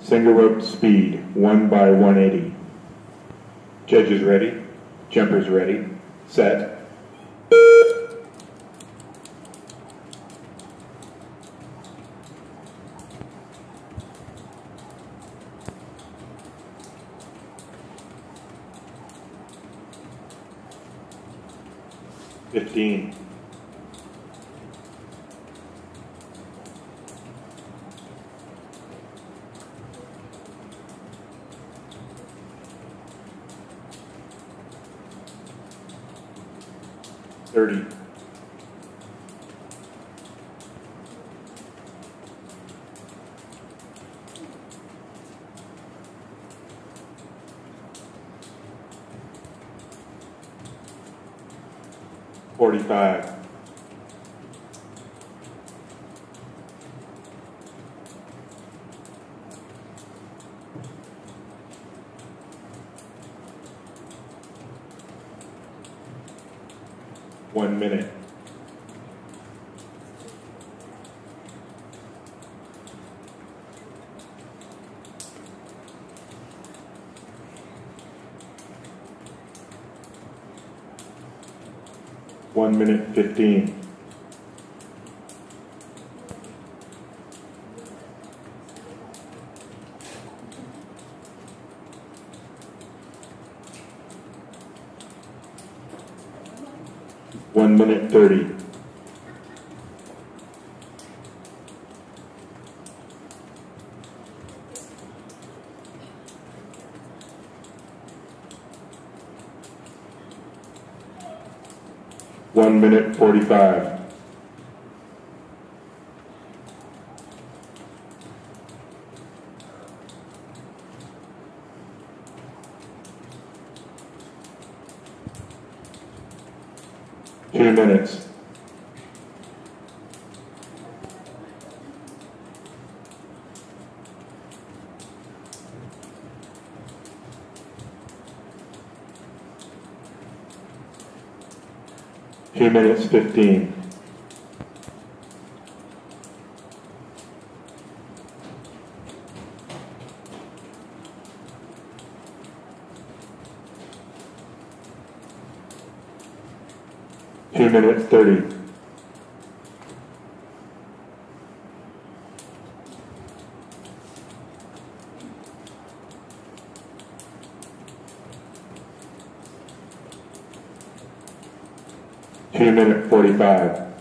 Single rope speed, 1 by 180. Judges ready, jumpers ready, set. Fifteen. Thirty. Forty-five. One minute. One minute fifteen. One minute thirty. One minute forty-five. Two minutes. Two minutes fifteen. Two minutes thirty. Two minute forty-five.